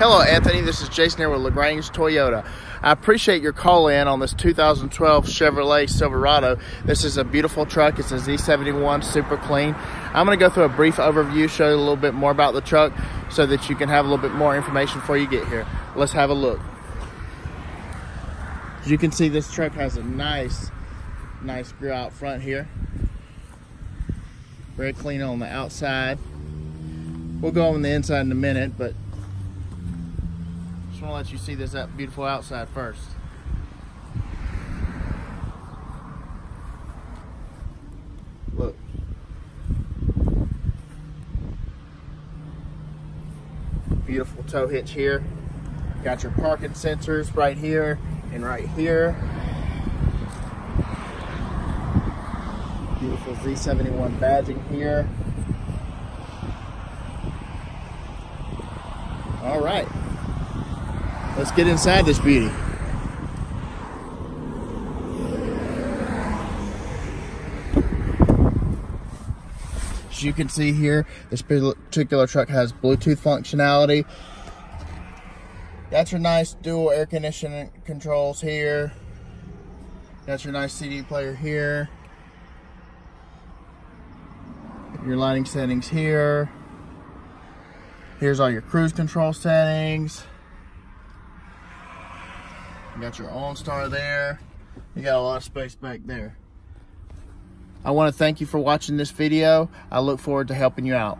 Hello, Anthony. This is Jason here with LaGrange Toyota. I appreciate your call in on this 2012 Chevrolet Silverado. This is a beautiful truck. It's a Z71 super clean. I'm going to go through a brief overview, show you a little bit more about the truck so that you can have a little bit more information before you get here. Let's have a look. As you can see, this truck has a nice, nice grill out front here. Very clean on the outside. We'll go on the inside in a minute, but just want to let you see this beautiful outside first. Look. Beautiful tow hitch here. Got your parking sensors right here and right here. Beautiful Z71 badging here. All right. Let's get inside this beauty. As you can see here, this particular truck has Bluetooth functionality. Got your nice dual air conditioning controls here. Got your nice CD player here. Your lighting settings here. Here's all your cruise control settings. You got your OnStar there. You got a lot of space back there. I want to thank you for watching this video. I look forward to helping you out.